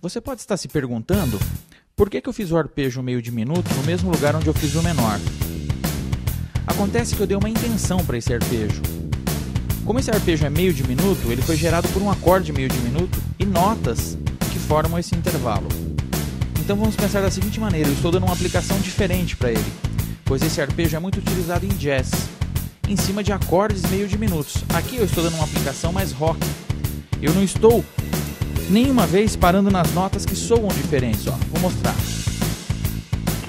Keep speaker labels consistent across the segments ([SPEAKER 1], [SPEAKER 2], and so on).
[SPEAKER 1] Você pode estar se perguntando por que, que eu fiz o arpejo meio diminuto no mesmo lugar onde eu fiz o menor. Acontece que eu dei uma intenção para esse arpejo. Como esse arpejo é meio diminuto, ele foi gerado por um acorde meio diminuto e notas que formam esse intervalo. Então vamos pensar da seguinte maneira: eu estou dando uma aplicação diferente para ele, pois esse arpejo é muito utilizado em jazz, em cima de acordes meio diminutos. Aqui eu estou dando uma aplicação mais rock. Eu não estou nenhuma vez parando nas notas que soam diferentes, ó. Vou mostrar.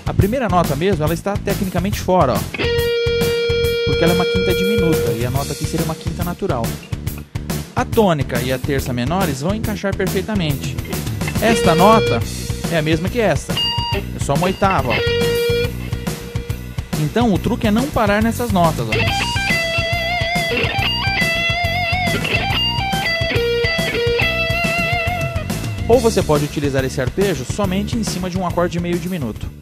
[SPEAKER 1] A primeira nota mesmo, ela está tecnicamente fora, ó. Porque ela é uma quinta diminuta e a nota aqui seria uma quinta natural. A tônica e a terça menores vão encaixar perfeitamente. Esta nota é a mesma que esta. É só uma oitava, ó. Então o truque é não parar nessas notas, ó. Ou você pode utilizar esse arpejo somente em cima de um acorde meio diminuto.